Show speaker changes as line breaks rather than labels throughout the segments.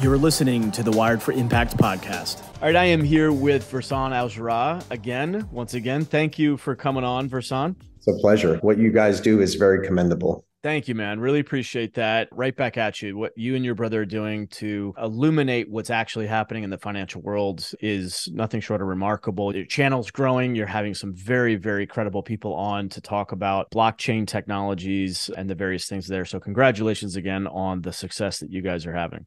You're listening to the Wired for Impact podcast. All right, I am here with Versan Al again. Once again, thank you for coming on, Versan.
It's a pleasure. What you guys do is very commendable.
Thank you, man. Really appreciate that. Right back at you. What you and your brother are doing to illuminate what's actually happening in the financial world is nothing short of remarkable. Your channel's growing. You're having some very, very credible people on to talk about blockchain technologies and the various things there. So, congratulations again on the success that you guys are having.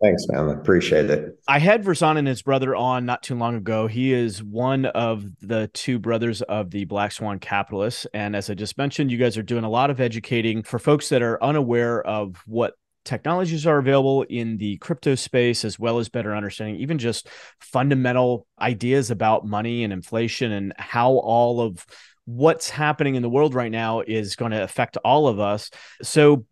Thanks, man. I appreciate it.
I had Versan and his brother on not too long ago. He is one of the two brothers of the Black Swan Capitalists. And as I just mentioned, you guys are doing a lot of educating for folks that are unaware of what technologies are available in the crypto space, as well as better understanding even just fundamental ideas about money and inflation and how all of what's happening in the world right now is going to affect all of us. So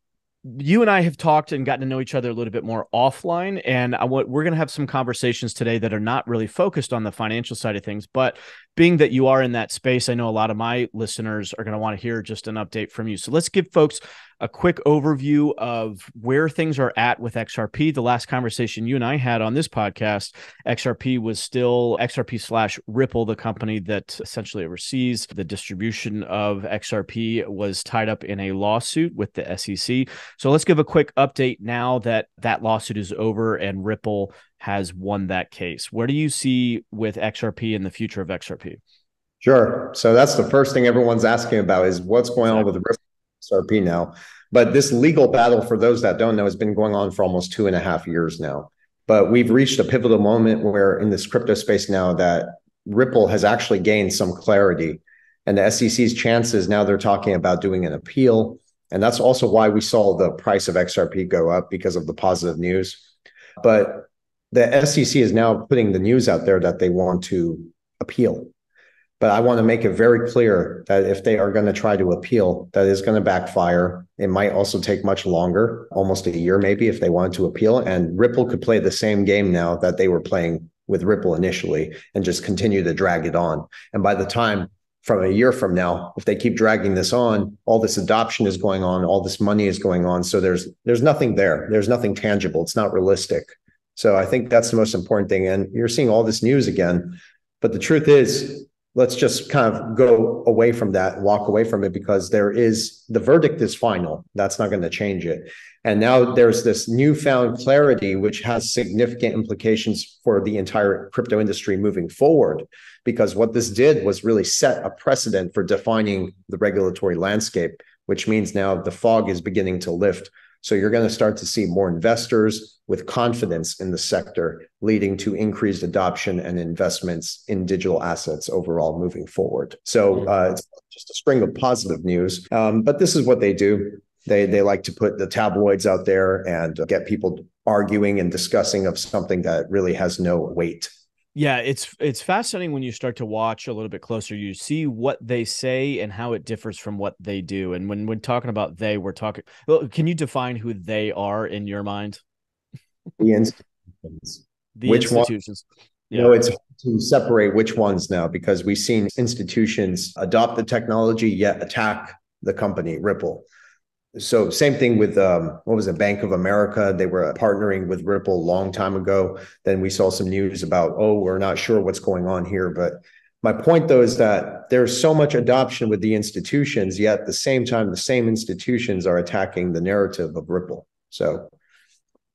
you and I have talked and gotten to know each other a little bit more offline, and I want we're going to have some conversations today that are not really focused on the financial side of things, but being that you are in that space, I know a lot of my listeners are going to want to hear just an update from you. So let's give folks a quick overview of where things are at with XRP. The last conversation you and I had on this podcast, XRP was still XRP slash Ripple, the company that essentially oversees the distribution of XRP, was tied up in a lawsuit with the SEC. So let's give a quick update now that that lawsuit is over and Ripple has won that case. Where do you see with XRP and the future of XRP?
Sure. So that's the first thing everyone's asking about is what's going on with XRP now. But this legal battle, for those that don't know, has been going on for almost two and a half years now. But we've reached a pivotal moment where in this crypto space now that Ripple has actually gained some clarity. And the SEC's chances now they're talking about doing an appeal. And that's also why we saw the price of XRP go up because of the positive news. But the SEC is now putting the news out there that they want to appeal. But I want to make it very clear that if they are going to try to appeal, that is going to backfire. It might also take much longer, almost a year maybe, if they wanted to appeal. And Ripple could play the same game now that they were playing with Ripple initially and just continue to drag it on. And by the time from a year from now, if they keep dragging this on, all this adoption is going on, all this money is going on. So there's there's nothing there. There's nothing tangible. It's not realistic. So I think that's the most important thing. And you're seeing all this news again. But the truth is, let's just kind of go away from that, walk away from it, because there is the verdict is final. That's not going to change it. And now there's this newfound clarity, which has significant implications for the entire crypto industry moving forward. Because what this did was really set a precedent for defining the regulatory landscape, which means now the fog is beginning to lift so you're going to start to see more investors with confidence in the sector, leading to increased adoption and investments in digital assets overall moving forward. So mm-hmm. uh, it's just a string of positive news. Um, but this is what they do. They they like to put the tabloids out there and get people arguing and discussing of something that really has no weight
yeah, it's it's fascinating when you start to watch a little bit closer. You see what they say and how it differs from what they do. And when we're talking about they, we're talking. Well, can you define who they are in your mind?
The institutions.
The which institutions.
One? Yeah. You know, it's to separate which ones now because we've seen institutions adopt the technology yet attack the company Ripple. So same thing with um, what was it, Bank of America? They were partnering with Ripple a long time ago. Then we saw some news about, oh, we're not sure what's going on here. But my point though is that there's so much adoption with the institutions, yet at the same time, the same institutions are attacking the narrative of Ripple. So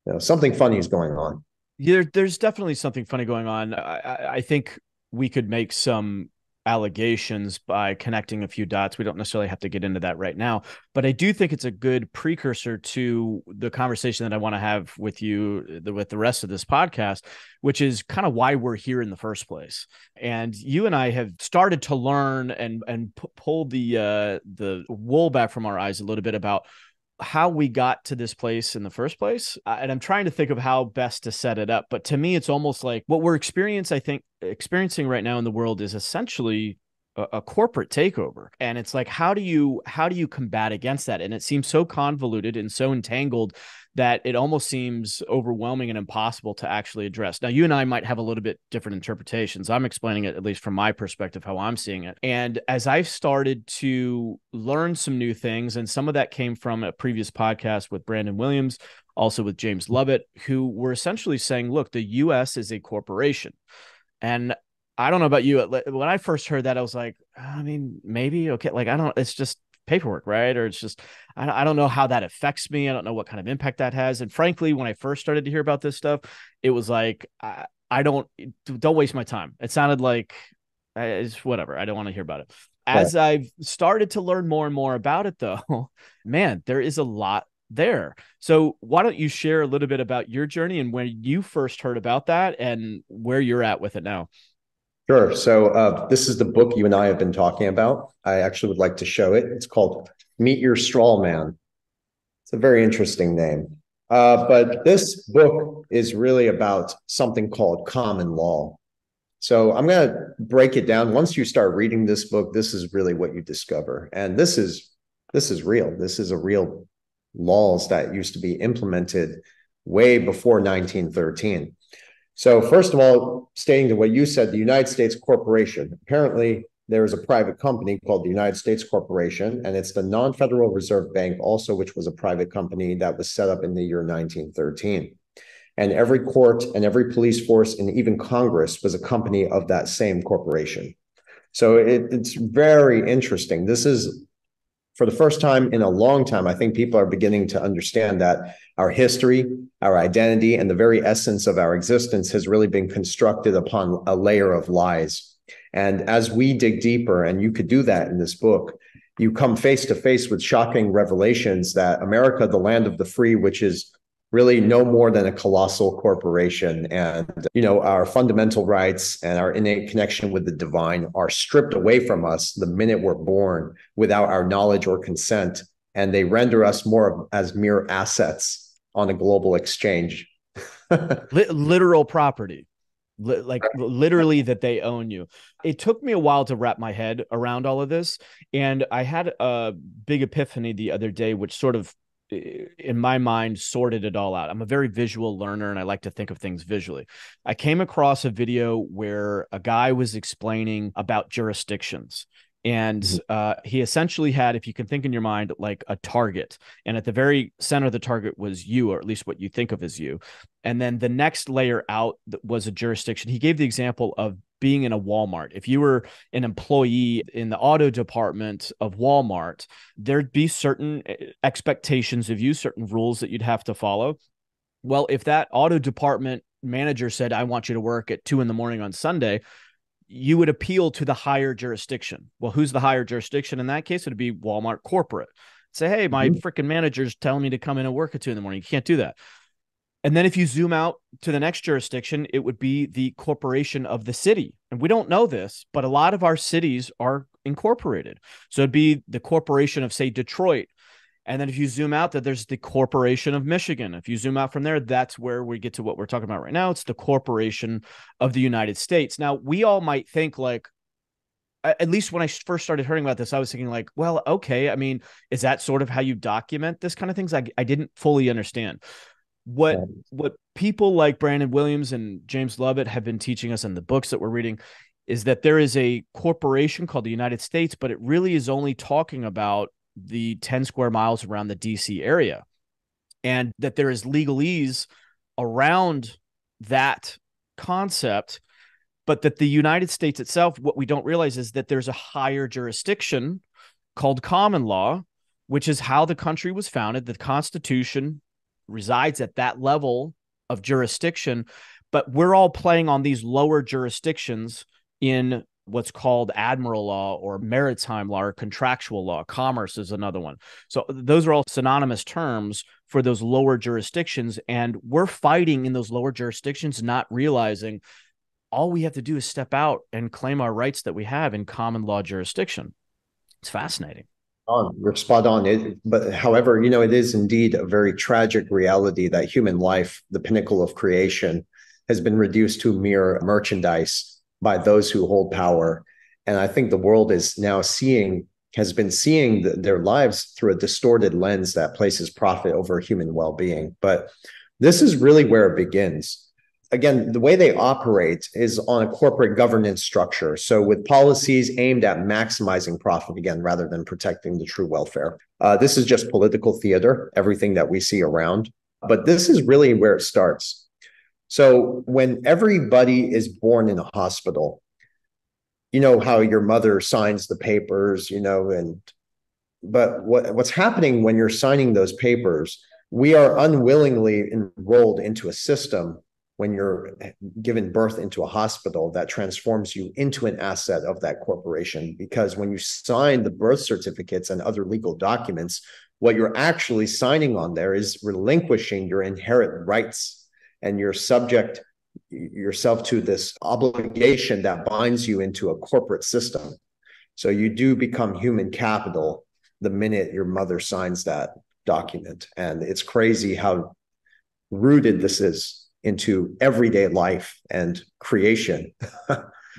you know, something funny is going on.
Yeah, there's definitely something funny going on. I, I think we could make some allegations by connecting a few dots. We don't necessarily have to get into that right now, but I do think it's a good precursor to the conversation that I want to have with you the, with the rest of this podcast, which is kind of why we're here in the first place. And you and I have started to learn and and p- pull the uh, the wool back from our eyes a little bit about how we got to this place in the first place uh, and i'm trying to think of how best to set it up but to me it's almost like what we're experiencing i think experiencing right now in the world is essentially a, a, corporate takeover and it's like how do you how do you combat against that? And it seems so convoluted and so entangled that it almost seems overwhelming and impossible to actually address. Now, you and I might have a little bit different interpretations. I'm explaining it, at least from my perspective, how I'm seeing it. And as I've started to learn some new things, and some of that came from a previous podcast with Brandon Williams also with James Lovett, who were essentially saying, look, the US is a corporation. And I don't know about you. When I first heard that, I was like, I mean, maybe okay. Like, I don't. It's just paperwork, right? Or it's just I don't know how that affects me. I don't know what kind of impact that has. And frankly, when I first started to hear about this stuff, it was like I, I don't don't waste my time. It sounded like it's whatever. I don't want to hear about it. As yeah. I've started to learn more and more about it, though, man, there is a lot there. So why don't you share a little bit about your journey and when you first heard about that and where you're at with it now?
Sure. So uh, this is the book you and I have been talking about. I actually would like to show it. It's called Meet Your Straw Man. It's a very interesting name. Uh, but this book is really about something called common law. So I'm going to break it down. Once you start reading this book, this is really what you discover. And this is this is real. This is a real laws that used to be implemented way before 1913. So, first of all, stating to what you said, the United States Corporation. Apparently, there is a private company called the United States Corporation, and it's the non Federal Reserve Bank, also, which was a private company that was set up in the year 1913. And every court and every police force and even Congress was a company of that same corporation. So it, it's very interesting. This is for the first time in a long time, I think people are beginning to understand that our history, our identity, and the very essence of our existence has really been constructed upon a layer of lies. And as we dig deeper, and you could do that in this book, you come face to face with shocking revelations that America, the land of the free, which is really no more than a colossal corporation and you know our fundamental rights and our innate connection with the divine are stripped away from us the minute we're born without our knowledge or consent and they render us more as mere assets on a global exchange
literal property like literally that they own you. It took me a while to wrap my head around all of this. And I had a big epiphany the other day, which sort of in my mind sorted it all out. I'm a very visual learner and I like to think of things visually. I came across a video where a guy was explaining about jurisdictions and mm-hmm. uh, he essentially had if you can think in your mind like a target and at the very center of the target was you or at least what you think of as you and then the next layer out was a jurisdiction he gave the example of being in a Walmart. If you were an employee in the auto department of Walmart, there'd be certain eh, expectations of you, certain rules that you'd have to follow. Well, if that auto department manager said, I want you to work at two in the morning on Sunday, you would appeal to the higher jurisdiction. Well, who's the higher jurisdiction in that case? It would be Walmart corporate. Say, hey, my mm-hmm. freaking manager's telling me to come in and work at two in the morning. You can't do that. And then if you zoom out to the next jurisdiction, it would be the corporation of the city. And we don't know this, but a lot of our cities are incorporated. So it'd be the corporation of, say, Detroit. And then if you zoom out, that there's the corporation of Michigan. If you zoom out from there, that's where we get to what we're talking about right now. It's the corporation of the United States. Now, we all might think like, at least when I first started hearing about this, I was thinking like, well, okay. I mean, is that sort of how you document this kind of things? I, I didn't fully understand what what people like Brandon Williams and James Lovett have been teaching us in the books that we're reading is that there is a corporation called the United States, but it really is only talking about the 10 square miles around the DC area. And that there is legalese around that concept, but that the United States itself, what we don't realize is that there's a higher jurisdiction called common law, which is how the country was founded. The Constitution resides at that level of jurisdiction, but we're all playing on these lower jurisdictions in what's called admiral law or maritime law or contractual law. Commerce is another one. So those are all synonymous terms for those lower jurisdictions. And we're fighting in those lower jurisdictions, not realizing all we have to do is step out and claim our rights that we have in common law jurisdiction. It's fascinating
on. You're spot on. It, but however, you know, it is indeed a very tragic reality that human life, the pinnacle of creation, has been reduced to mere merchandise by those who hold power. And I think the world is now seeing, has been seeing the, their lives through a distorted lens that places profit over human well being. But this is really where it begins again, the way they operate is on a corporate governance structure. So, with policies aimed at maximizing profit, again, rather than protecting the true welfare. Uh, this is just political theater, everything that we see around. But this is really where it starts. So when everybody is born in a hospital, you know how your mother signs the papers, you know, and but what what's happening when you're signing those papers, we are unwillingly enrolled into a system when you're given birth into a hospital that transforms you into an asset of that corporation. Because when you sign the birth certificates and other legal documents, what you're actually signing on there is relinquishing your inherent rights and you're subject yourself to this obligation that binds you into a corporate system. So you do become human capital the minute your mother signs that document. And it's crazy how rooted this is into everyday life and creation.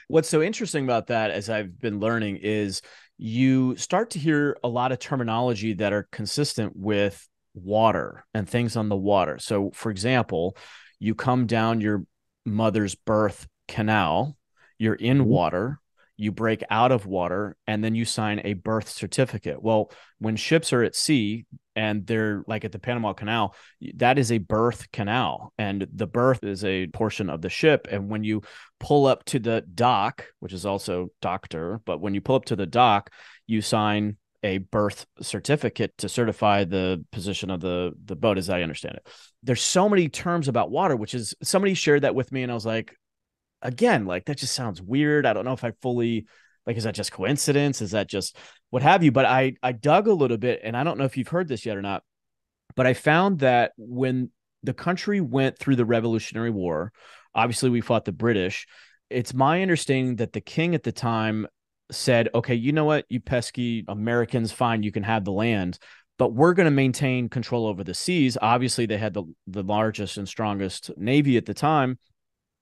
What's so interesting about that, as I've been learning, is you start to hear a lot of terminology that are consistent with water and things on the water. So, for example, you come down your mother's birth canal, you're in mm-hmm. water, you break out of water and then you sign a birth certificate. Well, when ships are at sea and they're like at the Panama Canal, that is a birth canal and the berth is a portion of the ship and when you pull up to the dock, which is also doctor, but when you pull up to the dock, you sign a birth certificate to certify the position of the the boat as i understand it there's so many terms about water which is somebody shared that with me and i was like again, like that just sounds weird. I don't know if I fully like is that just coincidence? Is that just what have you? But I I dug a little bit and I don't know if you've heard this yet or not, but I found that when the country went through the Revolutionary War, obviously we fought the British. It's my understanding that the king at the time said, okay, you know what, you pesky Americans, fine, you can have the land, but we're going to maintain control over the seas. Obviously, they had the, the largest and strongest navy at the time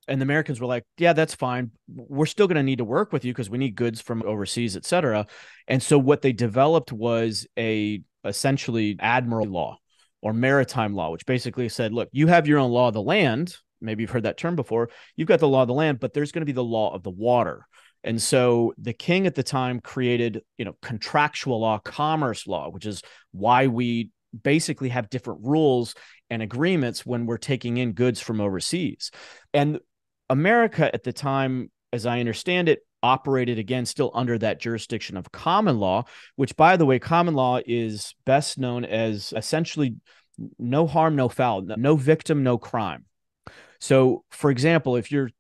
and the Americans were like, yeah, that's fine. We're still going to need to work with you because we need goods from overseas, et cetera. And so what they developed was a essentially admiral law or maritime law, which basically said, look, you have your own law of the land. Maybe you've heard that term before. You've got the law of the land, but there's going to be the law of the water. And so the king at the time created, you know, contractual law, commerce law, which is why we basically have different rules and agreements when we're taking in goods from overseas. And America at the time, as I understand it, operated again still under that jurisdiction of common law, which, by the way, common law is best known as essentially no harm, no foul, no victim, no crime. So, for example, if you're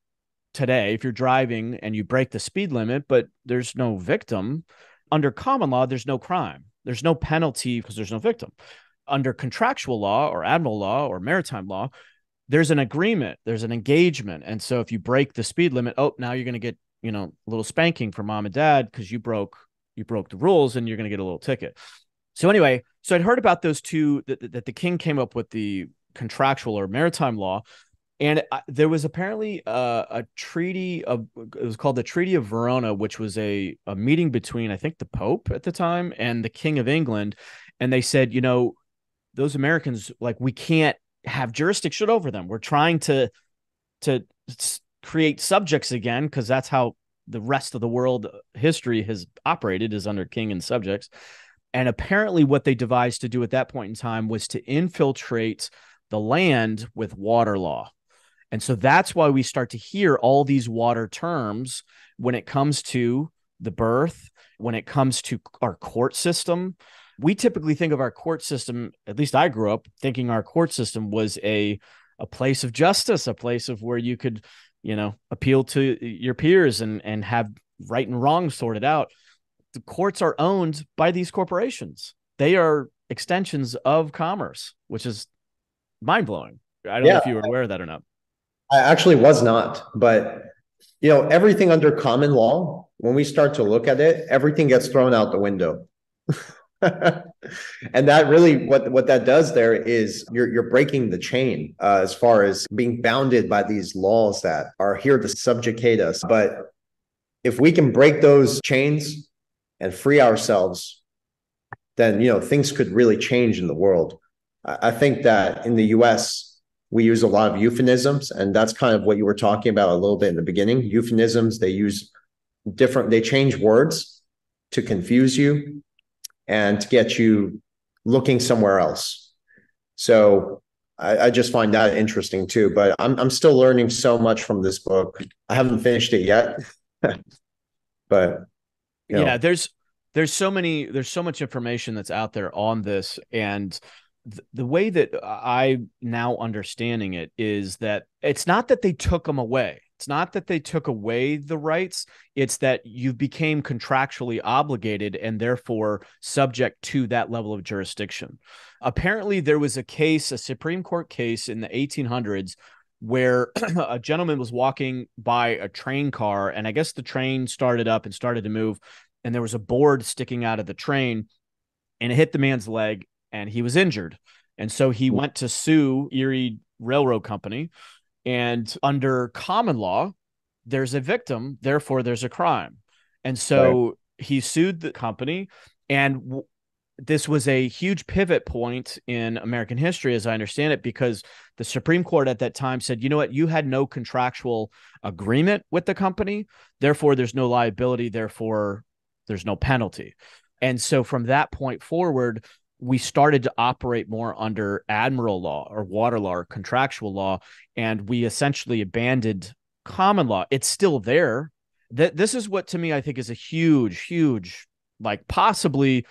today, if you're driving and you break the speed limit, but there's no victim, under common law, there's no crime. There's no penalty because there's no victim. Under contractual law or admiral law or maritime law, there's an agreement, there's an engagement. And so if you break the speed limit, oh, now you're going to get, you know, a little spanking from mom and dad because you broke you broke the rules and you're going to get a little ticket. So anyway, so I'd heard about those two that, that the king came up with the contractual or maritime law and there was apparently a, a, treaty of it was called the Treaty of Verona, which was a, a meeting between I think the Pope at the time and the King of England, and they said, you know, those Americans like we can't have jurisdiction over them. We're trying to to create subjects again because that's how the rest of the world uh, history has operated is under king and subjects. And apparently what they devised to do at that point in time was to infiltrate the land with water law. And so that's why we start to hear all these water terms when it comes to the birth, when it comes to our court system, we typically think of our court system, at least I grew up thinking our court system was a a place of justice, a place of where you could, you know, appeal to your peers and and have right and wrong sorted out. The courts are owned by these corporations. They are extensions of commerce, which is mind blowing. I don't yeah, know if you were aware of that or not.
I actually was not, but you know, everything under common law, when we start to look at it, everything gets thrown out the window. and that really what what that does there is you're you're breaking the chain uh, as far as being bounded by these laws that are here to subjugate us. But if we can break those chains and free ourselves then you know things could really change in the world. I think that in the us we use a lot of euphemisms and that's kind of what you were talking about a little bit in the beginning. Euphemisms they use different they change words to confuse you and to get you looking somewhere else. So I, I, just find that interesting too. But I'm I'm still learning so much from this book. I haven't finished it yet, but
you know. yeah, there's there's so many there's so much information that's out there on this, and th- the way that I now understanding it is that it's not that they took them away. It's not that they took away the rights, it's that you became contractually obligated and therefore subject to that level of jurisdiction. Apparently, there was a case, a Supreme Court case in the 1800s, where a gentleman was walking by a train car, and I guess the train started up and started to move, and there was a board sticking out of the train, and it hit the man's leg, and he was injured. And so he hmm. went to sue Erie Railroad Company and under common law, there's a victim, therefore there's a crime. And so right. he sued the company. And w- this was a huge pivot point in American history, as I understand it, because the Supreme Court at that time said, you know what, you had no contractual agreement with the company. Therefore, there's no liability. Therefore, there's no penalty. And so from that point forward, we started to operate more under admiral law or water law or contractual law and we essentially abandoned common law. It's still there. That this is what to me i think is a huge huge like possibly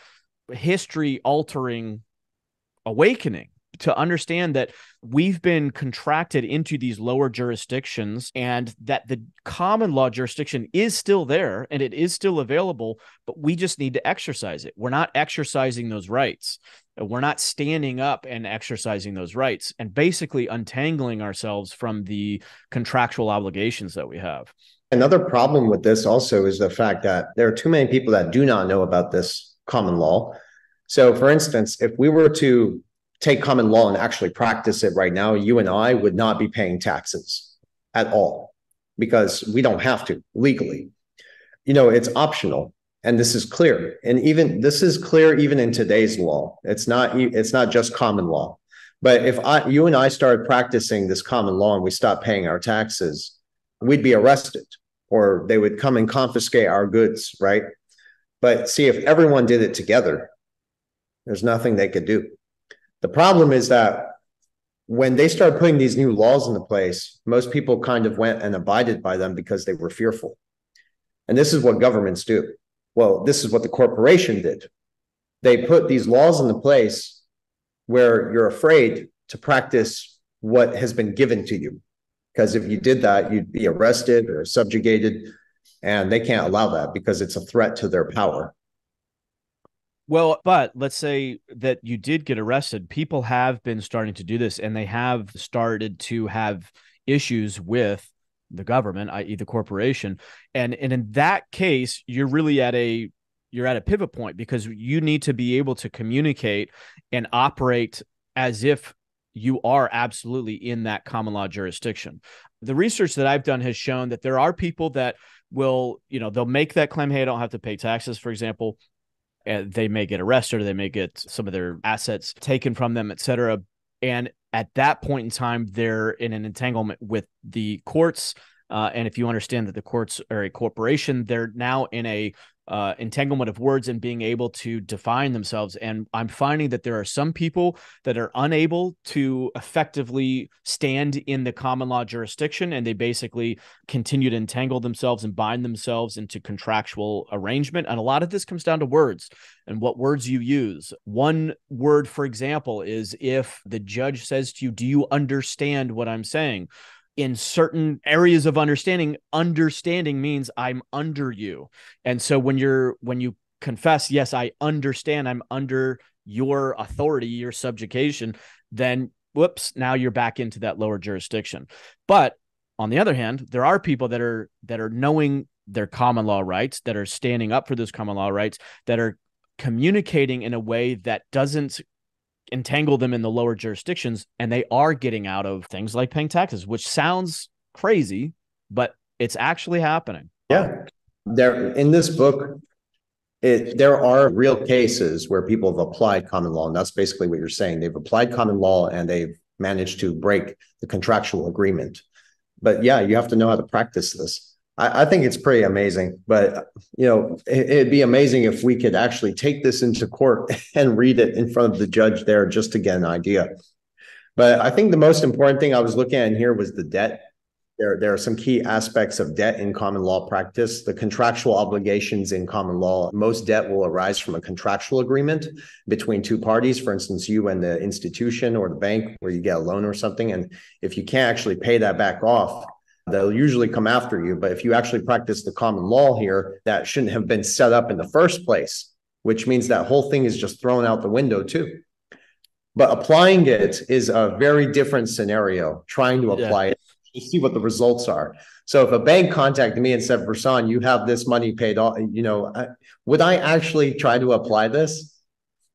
history altering awakening to understand that we've been contracted into these lower jurisdictions and that the common law jurisdiction is still there and it is still available, but we just need to exercise it. We're not exercising those rights. We're not standing up and exercising those rights and basically untangling ourselves from the contractual obligations that we have.
Another problem with this also is the fact that there are too many people that do not know about this common law. So, for instance, if we were to take common law and actually practice it right now, you and I would not be paying taxes at all because we don't have to legally. You know, it's optional and this is clear. And even this is clear even in today's law. It's not it's not just common law. But if I you and I started practicing this common law and we stopped paying our taxes, we'd be arrested or they would come and confiscate our goods, right? But see if everyone did it together, there's nothing they could do. The problem is that when they started putting these new laws into place, most people kind of went and abided by them because they were fearful. And this is what governments do. Well, this is what the corporation did. They put these laws into place where you're afraid to practice what has been given to you. Because if you did that, you'd be arrested or subjugated. And they can't allow that because it's a threat to their power.
Well, but let's say that you did get arrested. People have been starting to do this and they have started to have issues with the government, i.e. the corporation. And and in that case, you're really at a you're at a pivot point because you need to be able to communicate and operate as if you are absolutely in that common law jurisdiction. The research that I've done has shown that there are people that will, you know, they'll make that claim, hey, I don't have to pay taxes, for example and they may get arrested or they may get some of their assets taken from them, et cetera. And at that point in time, they're in an entanglement with the courts. Uh, and if you understand that the courts are a corporation, they're now in a uh, entanglement of words and being able to define themselves. And I'm finding that there are some people that are unable to effectively stand in the common law jurisdiction, and they basically continue to entangle themselves and bind themselves into contractual arrangement. And a lot of this comes down to words and what words you use. One word, for example, is if the judge says to you, Do you understand what I'm saying? In certain areas of understanding understanding means i'm under you. And so when you're when you confess yes i understand i'm under your authority your subjugation then whoops now you're back into that lower jurisdiction. But on the other hand there are people that are that are knowing their common law rights that are standing up for those common law rights that are communicating in a way that doesn't entangle them in the lower jurisdictions and they are getting out of things like paying taxes which sounds crazy but it's actually happening.
Yeah. There in this book it, there are real cases where people have applied common law and that's basically what you're saying. They've applied common law and they've managed to break the contractual agreement. But yeah you have to know how to practice this I, I think it's pretty amazing. But you know, it, it'd be amazing if we could actually take this into court and read it in front of the judge there just to get an idea. But I think the most important thing I was looking at in here was the debt. There, there are some key aspects of debt in common law practice. The contractual obligations in common law, most debt will arise from a contractual agreement between two parties, for instance, you and the institution or the bank where you get a loan or something. And if you can't actually pay that back off, they'll usually come after you. But if you actually practice the common law here, that shouldn't have been set up in the first place, which means that whole thing is just thrown out the window too. But applying it is a very different scenario, trying to apply yeah. it to see what the results are. So if a bank contacted me and said, Versan, you have this money paid off, you know, I, would I actually try to apply this?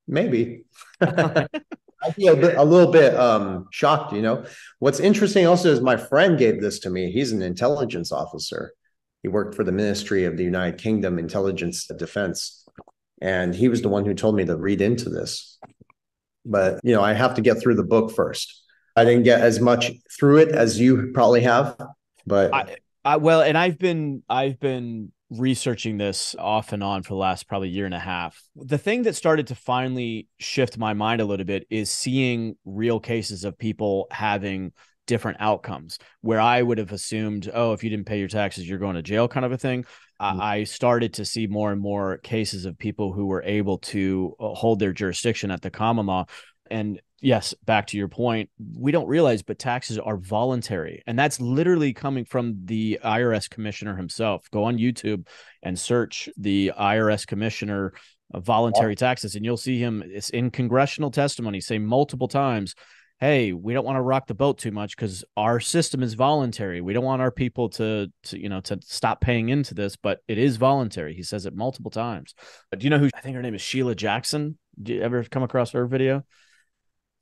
Maybe. I'd be a, bit, a little bit um, shocked, you know. What's interesting also is my friend gave this to me. He's an intelligence officer. He worked for the Ministry of the United Kingdom Intelligence Defense. And he was the one who told me to read into this. But, you know, I have to get through the book first. I didn't get as much through it as you probably have, but
I, I well, and I've been I've been researching this off and on for the last probably year and a half. The thing that started to finally shift my mind a little bit is seeing real cases of people having different outcomes where I would have assumed, oh, if you didn't pay your taxes, you're going to jail kind of a thing. Mm-hmm. I started to see more and more cases of people who were able to uh, hold their jurisdiction at the common law. And yes, back to your point, we don't realize, but taxes are voluntary. And that's literally coming from the IRS commissioner himself. Go on YouTube and search the IRS commissioner of voluntary taxes, and you'll see him it's in congressional testimony say multiple times. Hey, we don't want to rock the boat too much because our system is voluntary. We don't want our people to, to, you know, to stop paying into this, but it is voluntary. He says it multiple times. But do you know who? I think her name is Sheila Jackson. Do you ever come across her video?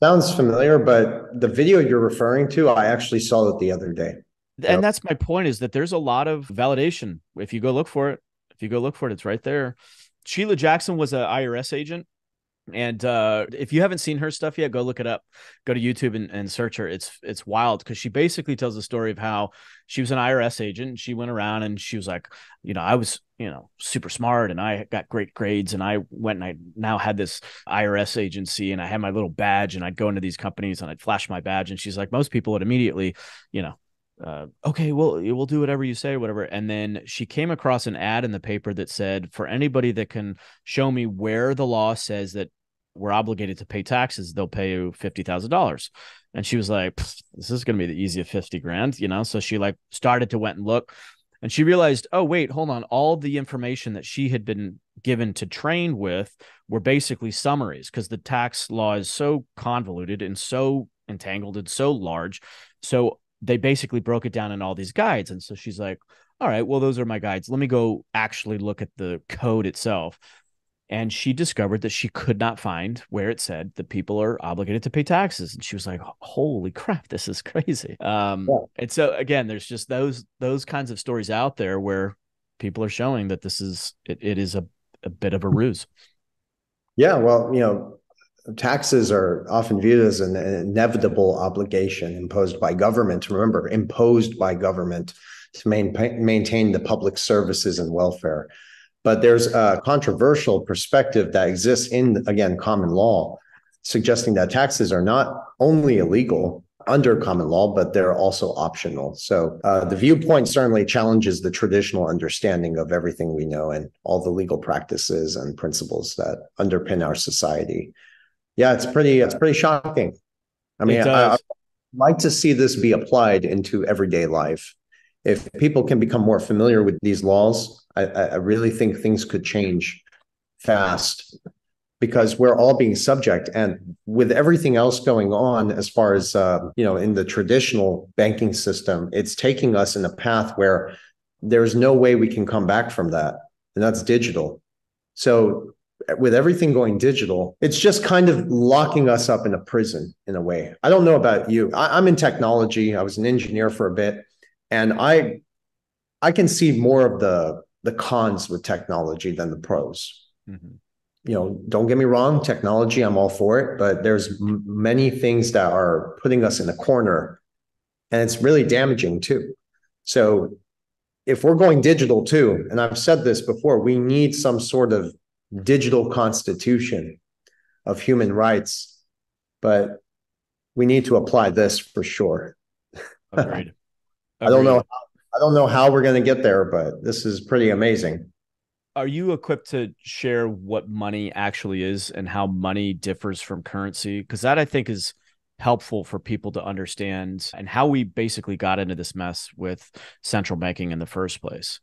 Sounds familiar, but the video you're referring to, I actually saw it the other day.
And yep. that's my point is that there's a lot of validation. If you go look for it, if you go look for it, it's right there. Sheila Jackson was an IRS agent and uh, if you haven't seen her stuff yet, go look it up. Go to YouTube and, and search her. It's it's wild because she basically tells the story of how she was an IRS agent. She went around and she was like, you know, I was you know super smart and I got great grades and I went and I now had this IRS agency and I had my little badge and I'd go into these companies and I'd flash my badge and she's like most people would immediately, you know, uh, okay, well, we'll do whatever you say whatever. And then she came across an ad in the paper that said, for anybody that can show me where the law says that we're obligated to pay taxes, they'll pay you $50,000. And she was like, this is going to be the easiest 50 grand, you know? So she like started to went and look and she realized, oh, wait, hold on. All the information that she had been given to train with were basically summaries because the tax law is so convoluted and so entangled and so large. So they basically broke it down in all these guides. And so she's like, all right, well, those are my guides. Let me go actually look at the code itself. And she discovered that she could not find where it said that people are obligated to pay taxes. And she was like, holy crap, this is crazy. Um, yeah. And so again, there's just those those kinds of stories out there where people are showing that this is it, it is a, a bit of a ruse.
Yeah, well, you know, taxes are often viewed as an inevitable obligation imposed by government. Remember, imposed by government to main, maintain the public services and welfare. But there's a controversial perspective that exists in, again, common law, suggesting that taxes are not only illegal under common law, but they're also optional. So uh, the viewpoint certainly challenges the traditional understanding of everything we know and all the legal practices and principles that underpin our society yeah, it's pretty it's pretty shocking. I mean, I, I'd like to see this be applied into everyday life. If people can become more familiar with these laws, I, I really think things could change fast because we're all being subject and with everything else going on as far as uh, you know in the traditional banking system it's taking us in a path where there's no way we can come back from that and that's digital so with everything going digital, it's just kind of locking us up in a prison in a way. I don't know about you. I, am in technology. I was an engineer for a bit, and I I can see more of the the cons with technology than the pros. Mm-hmm. You know, don't get me wrong. Technology, I'm all for it, but there's m- many things that are putting us in a corner, and it's really damaging too. So if we're going digital too, and I've said this before, we need some sort of digital constitution of human rights. But we need to apply this for sure.
Agreed.
I don't know. I don't know how we're going to get there, but this is pretty amazing.
Are you equipped to share what money actually is and how money differs from currency? Because that I think is helpful for people to understand and how we basically got into this mess with central banking in the first place.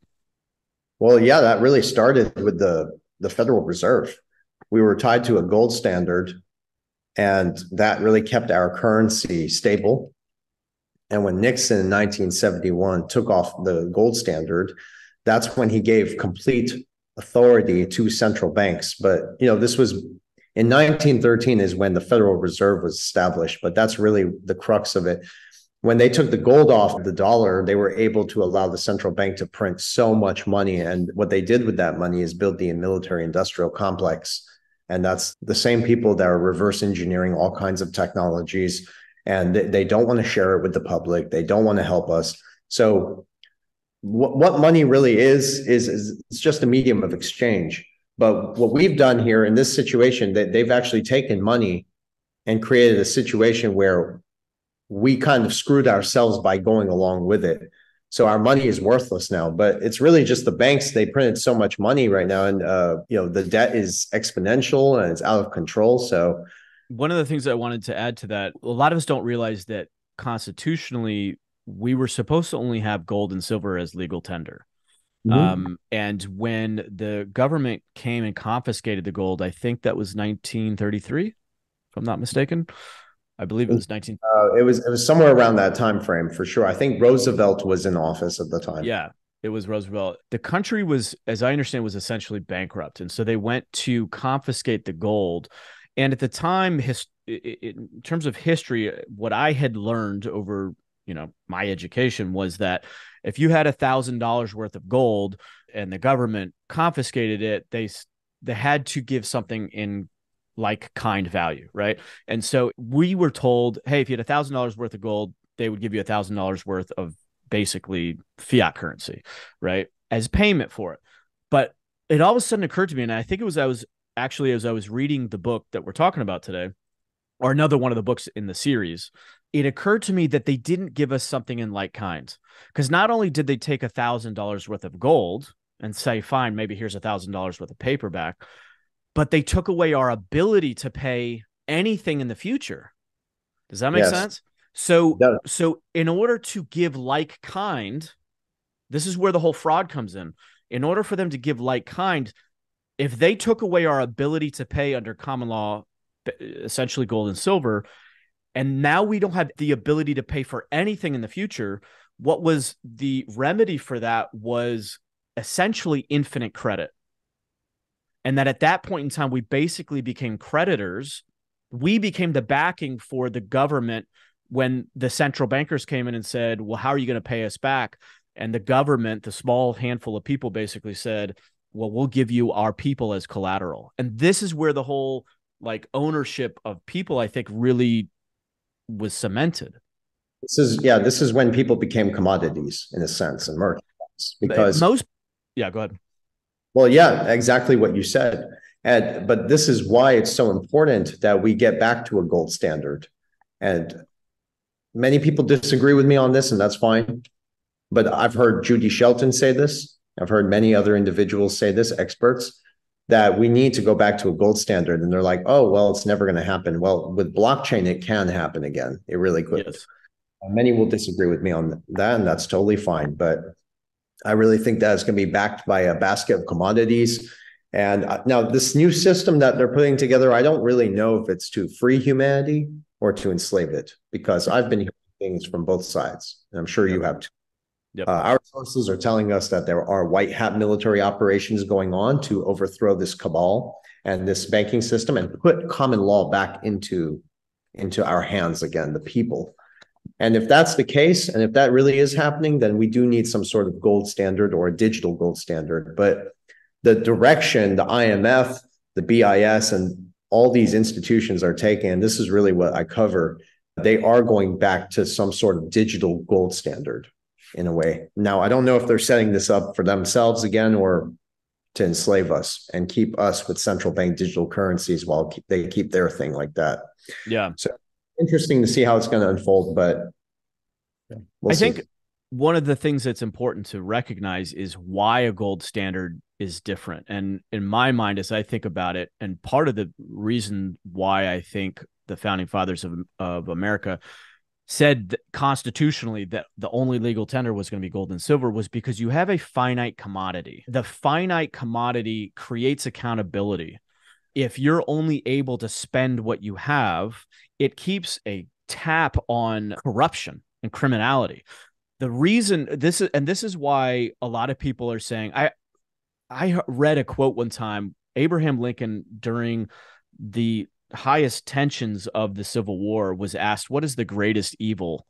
Well, yeah, that really started with the the Federal Reserve. We were tied to a gold standard, and that really kept our currency stable. And when Nixon in 1971 took off the gold standard, that's when he gave complete authority to central banks. But you know, this was in 1913 is when the Federal Reserve was established, but that's really the crux of it. When they took the gold off the dollar, they were able to allow the central bank to print so much money. And what they did with that money is build the military industrial complex. And that's the same people that are reverse engineering all kinds of technologies. And they don't want to share it with the public. They don't want to help us. So what, what money really is, is, is it's just a medium of exchange. But what we've done here in this situation, that they've actually taken money and created a situation where we kind of screwed ourselves by going along with it. So our money is worthless now, but it's really just the banks. They printed so much money right now, and uh, you know the debt is exponential and it's out of control. So
one of the things I wanted to add to that, a lot of us don't realize that constitutionally we were supposed to only have gold and silver as legal tender. Mm-hmm. Um, and when the government came and confiscated the gold, I think that was 1933, if I'm not mistaken. I believe it was 19.
Uh, it was it was somewhere around that time frame for sure. I think Roosevelt was in office at the time.
Yeah, it was Roosevelt. The country was, as I understand, was essentially bankrupt, and so they went to confiscate the gold. And at the time, his, in terms of history, what I had learned over you know my education was that if you had a thousand dollars worth of gold and the government confiscated it they they had to give something in like kind value right? And so we were told hey if you had a thousand dollars worth of gold they would give you a thousand dollars worth of basically fiat currency right as payment for it. But it all of a sudden occurred to me and i think it was i was actually as i was reading the book that we're talking about today or another one of the books in the series it occurred to me that they didn't give us something in like kind. Because not only did they take a thousand dollars worth of gold and say fine maybe here's a thousand dollars worth of paperback but they took away our ability to pay anything in the future. Does that make yes. sense? So so in order to give like kind this is where the whole fraud comes in. In order for them to give like kind if they took away our ability to pay under common law essentially gold and silver and now we don't have the ability to pay for anything in the future what was the remedy for that was essentially infinite credit and that at that point in time we basically became creditors we became the backing for the government when the central bankers came in and said well how are you going to pay us back and the government the small handful of people basically said well we'll give you our people as collateral and this is where the whole like ownership of people i think really was cemented.
This is yeah, this is when people became commodities in a sense and merchandise because
most yeah, go ahead.
Well, yeah, exactly what you said. And but this is why it's so important that we get back to a gold standard. And many people disagree with me on this, and that's fine. But I've heard Judy Shelton say this. I've heard many other individuals say this, experts that we need to go back to a gold standard. And they're like, oh, well, it's never going to happen. Well, with blockchain, it can happen again. It really could. Yes. Many will disagree with me on that, and that's totally fine. But I really think that is going to be backed by a basket of commodities. And uh, now, this new system that they're putting together, I don't really know if it's to free humanity or to enslave it, because I've been hearing things from both sides. And I'm sure you have too. Yep. Uh, our sources are telling us that there are white hat military operations going on to overthrow this cabal and this banking system and put common law back into into our hands again, the people. And if that's the case, and if that really is happening, then we do need some sort of gold standard or a digital gold standard. But the direction the IMF, the BIS, and all these institutions are taking, this is really what I cover, they are going back to some sort of digital gold standard in a way. Now, I don't know if they're setting this up for themselves again or to enslave us and keep us with central bank digital currencies while they keep their thing like that.
Yeah.
So interesting to see how it's going to unfold, but
we'll I see. think one of the things that's important to recognize is why a gold standard is different. And in my mind, as I think about it, and part of the reason why I think the founding fathers of, of America said constitutionally that the only legal tender was going to be gold and silver was because you have a finite commodity. The finite commodity creates accountability. If you're only able to spend what you have, it keeps a tap on corruption and criminality. The reason this is, and this is why a lot of people are saying, I, I read a quote one time, Abraham Lincoln during the highest tensions of the Civil War was asked, What is the greatest evil?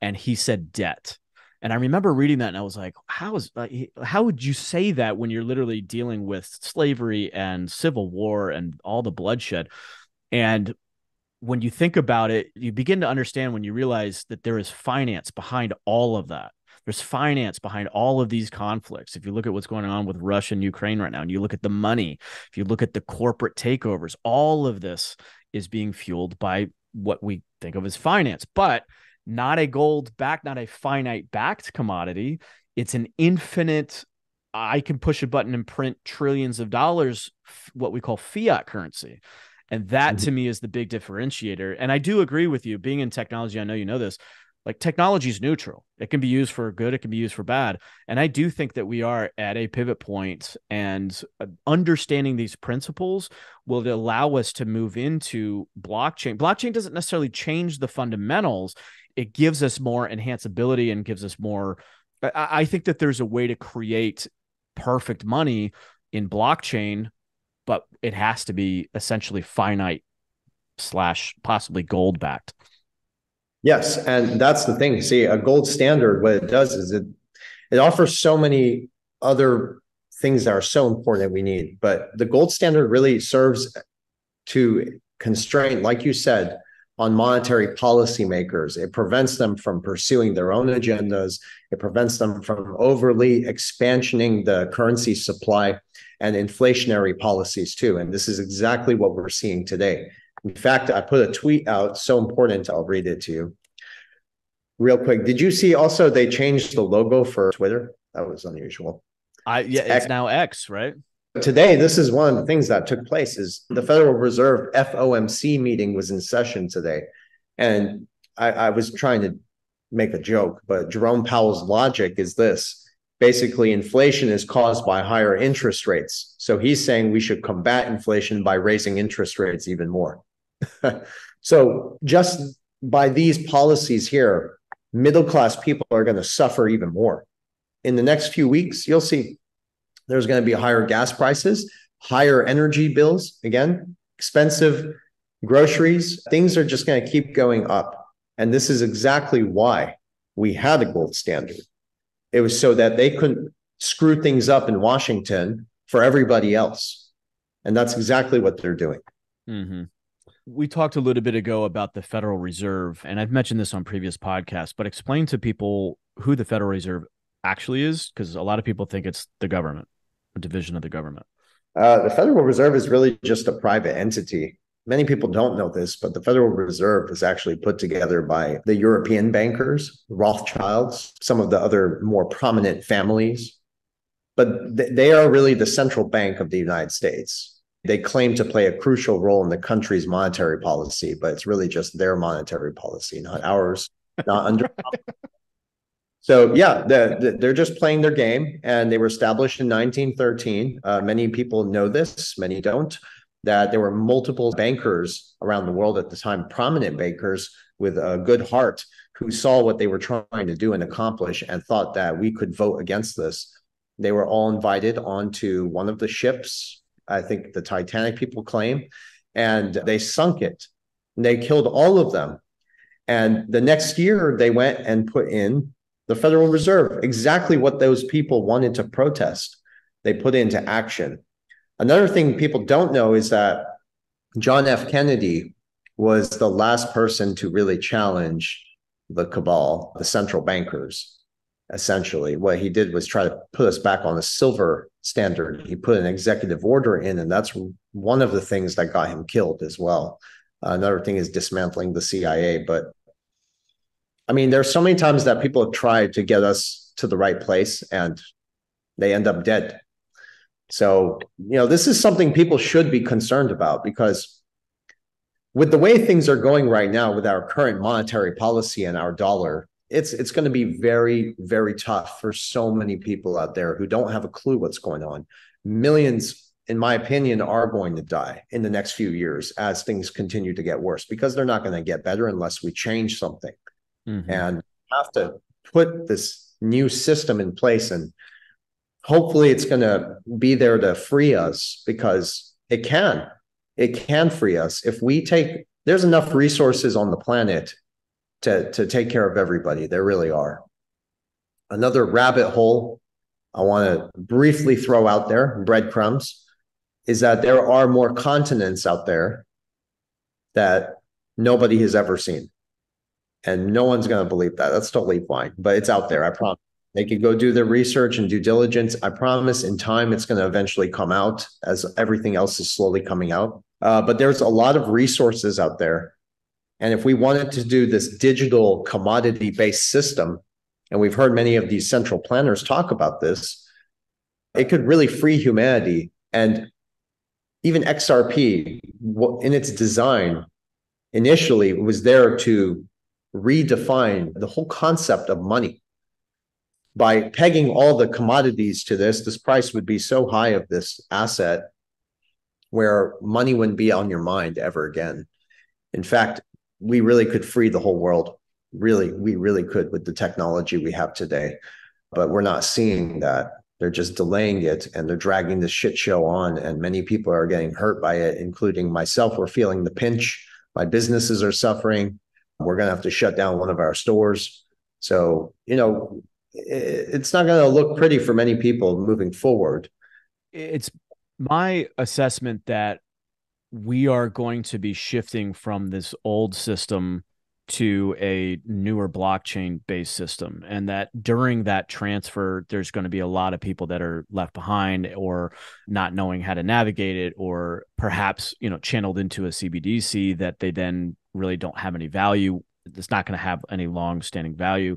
And he said, Debt. And I remember reading that and I was like, how is uh, how would you say that when you're literally dealing with slavery and civil war and all the bloodshed? And when you think about it, you begin to understand when you realize that there is finance behind all of that. There's finance behind all of these conflicts. If you look at what's going on with Russia and Ukraine right now, and you look at the money, if you look at the corporate takeovers, all of this is being fueled by what we think of as finance, but not a gold backed, not a finite backed commodity. It's an infinite, I can push a button and print trillions of dollars, what we call fiat currency. And that mm-hmm. to me is the big differentiator. And I do agree with you. Being in technology, I know you know this like technology is neutral it can be used for good it can be used for bad and i do think that we are at a pivot point and uh, understanding these principles will allow us to move into blockchain blockchain doesn't necessarily change the fundamentals it gives us more enhanceability and gives us more i, think that there's a way to create perfect money in blockchain but it has to be essentially finite slash possibly gold backed
Yes, and that's the thing. See, a gold standard, what it does is it it offers so many other things that are so important that we need. But the gold standard really serves to constrain, like you said, on monetary policymakers. It prevents them from pursuing their own agendas. It prevents them from overly expansioning the currency supply and inflationary policies too. And this is exactly what we're seeing today. In fact, I put a tweet out, so important, I'll read it to you. Real quick, did you see also they changed the logo for Twitter? That was unusual.
I yeah, it's, it's now X, right?
Today, this is one of the things that took place is the Federal Reserve FOMC meeting was in session today. And I, I was trying to make a joke, but Jerome Powell's logic is this basically inflation is caused by higher interest rates. So he's saying we should combat inflation by raising interest rates even more. so just by these policies here, middle class people are going to suffer even more. In the next few weeks, you'll see there's going to be higher gas prices, higher energy bills, again, expensive groceries. Things are just going to keep going up. And this is exactly why we had a gold standard. It was so that they couldn't screw things up in Washington for everybody else. And that's exactly what they're doing.
Mm-hmm. We talked a little bit ago about the Federal Reserve, and I've mentioned this on previous podcasts, but explain to people who the Federal Reserve actually is, because a lot of people think it's the government, division of the government.
Uh, the Federal Reserve is really just a private entity. Many people don't know this, but the Federal Reserve was actually put together by the European bankers, Rothschilds, some of the other more prominent families. But th- they are really the central bank of the United States. They claim to play a crucial role in the country's monetary policy, but it's really just their monetary policy, not ours, not under. so yeah, the, they're just playing their game, and they were established in 1913. Uh, many people know this, many don't. That there were multiple bankers around the world at the time, prominent bankers with a good heart, who saw what they were trying to do and accomplish, and thought that we could vote against this. They were all invited onto one of the ships I think the Titanic people claim, and they sunk it. And they killed all of them. And the next year, they went and put in the Federal Reserve, exactly what those people wanted to protest. They put into action. Another thing people don't know is that John F. Kennedy was the last person to really challenge the cabal, the central bankers essentially. What he did was try to put us back on a silver standard. He put an executive order in, and that's one of the things that got him killed as well. Another thing is dismantling the CIA. But I mean, there's so many times that people have tried to get us to the right place and they end up dead. So, you know, this is something people should be concerned about because with the way things are going right now with our current monetary policy and our dollar, it's it's going to be very very tough for so many people out there who don't have a clue what's going on. Millions in my opinion are going to die in the next few years as things continue to get worse because they're not going to get better unless we change something. Mm-hmm. And have to put this new system in place and hopefully it's going to be there to free us because it can. It can free us. If we take there's enough resources on the planet to to take care of everybody. There really are. Another rabbit hole i want to briefly throw out there breadcrumbs is that there are more continents out there that nobody has ever seen and no one's going to believe that that's totally fine but it's out there i promise they could go do their research and due diligence. I promise in time it's going to eventually come out as everything else is slowly coming out. Uh, but there's a lot of resources out there. And if we wanted to do this digital commodity based system, and we've heard many of these central planners talk about this, it could really free humanity. And even XRP, in its design, initially was there to redefine the whole concept of money by pegging all the commodities to this, this price would be so high of this asset where money wouldn't be on your mind ever again. In fact, we really could free the whole world. Really, we really could with the technology we have today. But we're not seeing that. They're just delaying it and they're dragging this shit show on. And many people are getting hurt by it, including myself. We're feeling the pinch. My businesses are suffering. We're going to have to shut down one of our stores. So, you know, it's not going to look pretty for many people moving forward.
It's my assessment that we are going to be shifting from this old system to a newer blockchain based system and that during that transfer there's going to be a lot of people that are left behind or not knowing how to navigate it or perhaps you know channeled into a cbdc that they then really don't have any value it's not going to have any long standing value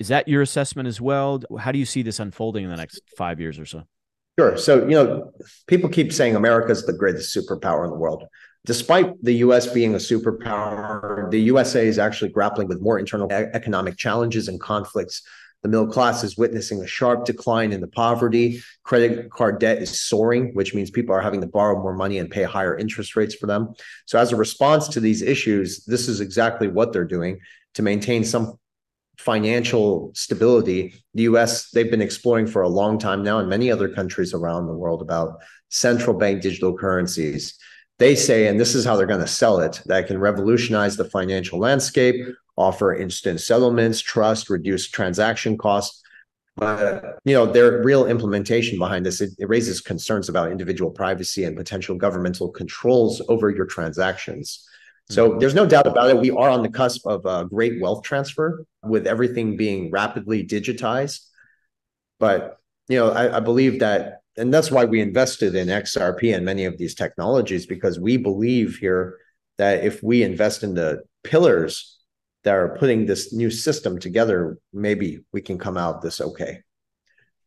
is that your assessment as well? How do you see this unfolding in the next five years or so?
Sure. So, you know, people keep saying America is the greatest superpower in the world. Despite the US being a superpower, the USA is actually grappling with more internal economic challenges and conflicts. The middle class is witnessing a sharp decline in the poverty. Credit card debt is soaring, which means people are having to borrow more money and pay higher interest rates for them. So, as a response to these issues, this is exactly what they're doing to maintain some financial stability. The US, they've been exploring for a long time now, and many other countries around the world about central bank digital currencies. They say, and this is how they're going to sell it, that can revolutionize the financial landscape, offer instant settlements, trust, reduce transaction costs. But you know, their real implementation behind this, it, it raises concerns about individual privacy and potential governmental controls over your transactions. So mm-hmm. there's no doubt about it. We are on the cusp of a great wealth transfer with everything being rapidly digitized. But you know, I, I, believe that, and that's why we invested in XRP and many of these technologies because we believe here that if we invest in the pillars that are putting this new system together, maybe we can come out this okay.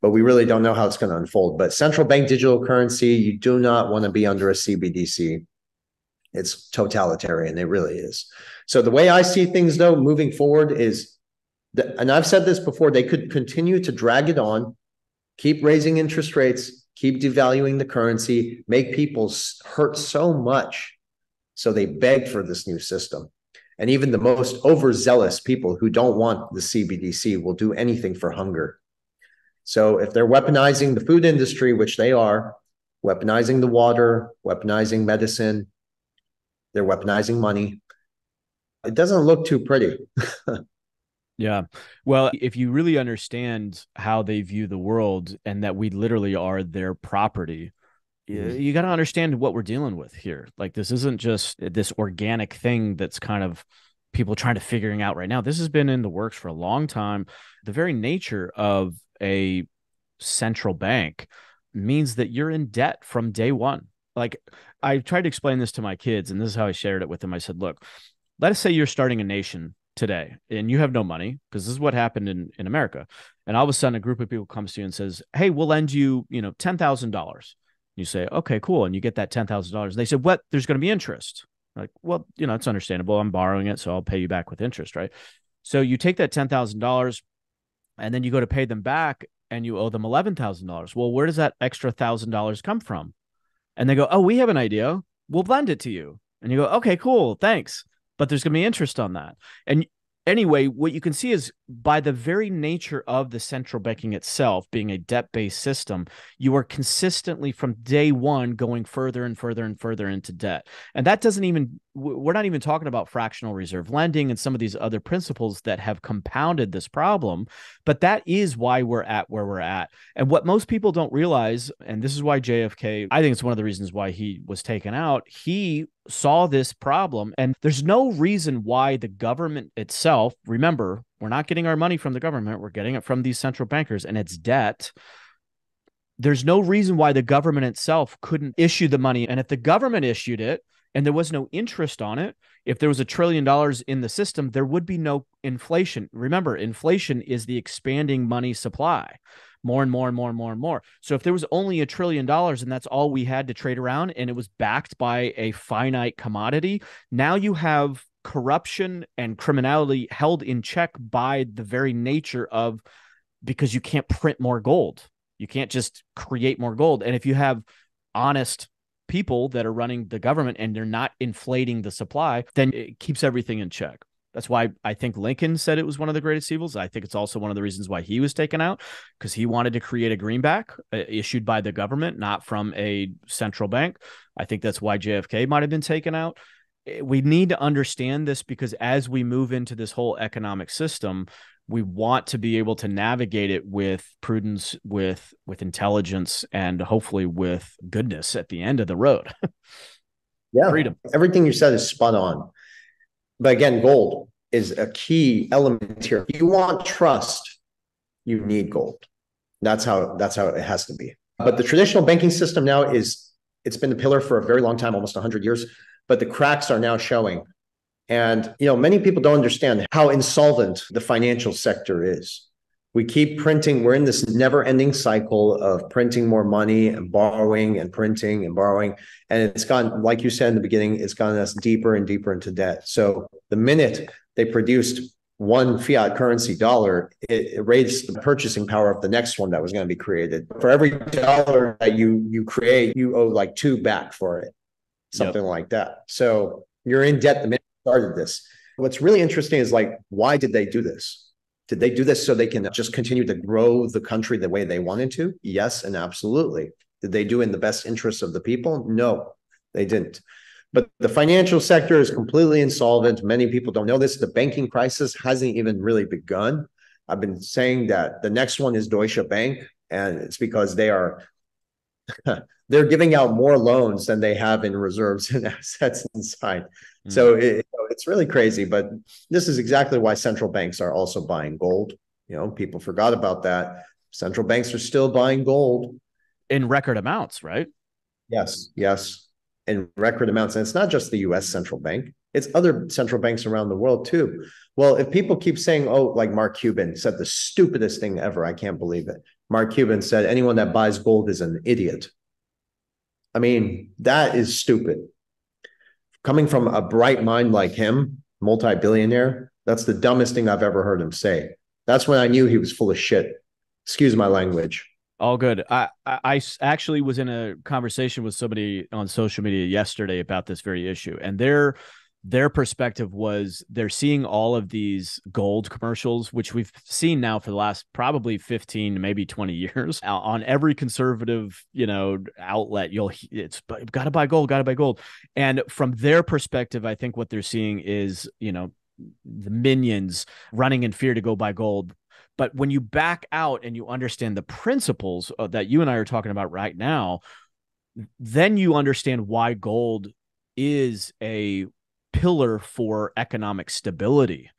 But we really don't know how it's going to unfold. But central bank digital currency, you do not want to be under a CBDC it's totalitarian. It really is. So the way I see things, though, moving forward is, that, and I've said this before, they could continue to drag it on, keep raising interest rates, keep devaluing the currency, make people hurt so much, so they beg for this new system. And even the most overzealous people who don't want the CBDC will do anything for hunger. So if they're weaponizing the food industry, which they are, weaponizing the water, weaponizing medicine, they're weaponizing money. It doesn't look too pretty.
yeah. Well, if you really understand how they view the world and that we literally are their property, mm-hmm. you got to understand what we're dealing with here. Like this isn't just this organic thing that's kind of people trying to figuring out right now. This has been in the works for a long time. The very nature of a central bank means that you're in debt from day one like I tried to explain this to my kids, and this is how I shared it with them. I said, look, let us say you're starting a nation today and you have no money because this is what happened in, in America. And all of a sudden a group of people comes to you and says, Hey, we'll lend you, you know, $10,000. You say, okay, cool. And you get that $10,000. They said, what? There's going to be interest. Like, well, you know, it's understandable. I'm borrowing it. So I'll pay you back with interest. Right. So you take that $10,000 and then you go to pay them back and you owe them $11,000. Well, where does that extra $1,000 come from? And they go, oh, we have an idea. We'll lend it to you. And you go, okay, cool. Thanks but there's going to be interest on that. And anyway, what you can see is by the very nature of the central banking itself being a debt based system, you are consistently from day one going further and further and further into debt. And that doesn't even, we're not even talking about fractional reserve lending and some of these other principles that have compounded this problem. But that is why we're at where we're at. And what most people don't realize, and this is why JFK, I think it's one of the reasons why he was taken out, he saw this problem. And there's no reason why the government itself, remember, we're not getting our money from the government, we're getting it from these central bankers and it's debt. There's no reason why the government itself couldn't issue the money. And if the government issued it and there was no interest on it, if there was a trillion dollars in the system, there would be no inflation. Remember, inflation is the expanding money supply more and more and more and more and more. So if there was only a trillion dollars and that's all we had to trade around and it was backed by a finite commodity, now you have corruption and criminality held in check by the very nature of because you can't print more gold. You can't just create more gold. And if you have honest people that are running the government and they're not inflating the supply, then it keeps everything in check. That's why I think Lincoln said it was one of the greatest evils. I think it's also one of the reasons why he was taken out because he wanted to create a greenback uh, issued by the government, not from a central bank. I think that's why JFK might have been taken out. Eh, we need to understand this because as we move into this whole economic system, we want to be able to navigate it with prudence, with with intelligence, and hopefully with goodness at the end of the road.
yeah, freedom. Everything you said is spot on but again, gold is a key element here. If you want trust, you need gold. That's how that's how it has to be. But the traditional banking system now is it's been the pillar for a very long time, almost 100 years, but the cracks are now showing. And you know, many people don't understand how insolvent the financial sector is. We keep printing we're in this never ending cycle of printing more money and borrowing and printing and borrowing. And it's gone like you said in the beginning it's gone us deeper and deeper into debt. So the minute they produced one fiat currency dollar it, it raised the purchasing power of the next one that was going to be created. For every dollar that you you create you owe like two back for it something yep. like that. So you're in debt the minute started this what's really interesting is like why did they do this did they do this so they can just continue to grow the country the way they wanted to? Yes, and absolutely. Did they do in the best interests of the people? No, they didn't. But the financial sector is completely insolvent. Many people don't know this. The banking crisis hasn't even really begun. I've been saying that the next one is Deutsche Bank, and it's because they are they're giving out more loans than they have in reserves and assets inside. Mm-hmm. So it, it's really crazy, but this is exactly why central banks are also buying gold. You know, people forgot about that. Central banks are still buying gold
in record amounts, right?
Yes, yes, in record amounts. And it's not just the US central bank, it's other central banks around the world too. Well, if people keep saying, oh, like Mark Cuban said the stupidest thing ever, I can't believe it. Mark Cuban said, anyone that buys gold is an idiot. I mean, that is stupid coming from a bright mind like him, multi-billionaire, that's the dumbest thing I've ever heard him say. That's when I knew he was full of shit. Excuse my language.
All good. I, I, I actually was in a conversation with somebody on social media yesterday about this very issue, and they're their perspective was they're seeing all of these gold commercials which we've seen now for the last probably 15 maybe 20 years. On every conservative you know outlet you'll it's got to buy gold got to buy gold. And from their perspective i think what they're seeing is you know the minions running in fear to go buy gold. But when you back out and you understand the principles uh, that you and I are talking about right now then you understand why gold is a pillar for economic stability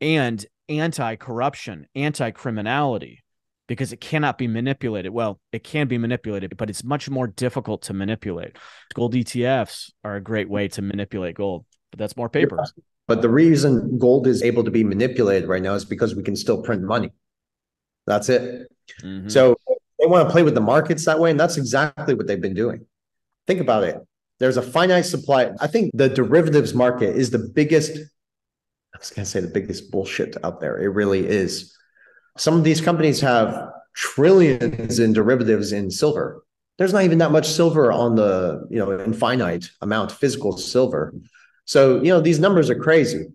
and anti corruption, anti criminality. because it cannot be manipulated. Well, it can be manipulated, but it's much more difficult to manipulate. Gold ETFs are a great way to manipulate gold, but that's more paper.
But the reason gold is able to be manipulated right now is because we can still print money. That's it. Mm-hmm. So they want to play with the markets that way. And that's exactly what they've been doing. Think about it. There's a finite supply. I think the derivatives market is the biggest, I was going to say the biggest bullshit out there. It really is. Some of these companies have trillions in derivatives in silver. There's not even that much silver on the, you know, infinite amount physical silver. So, you know, these numbers are crazy.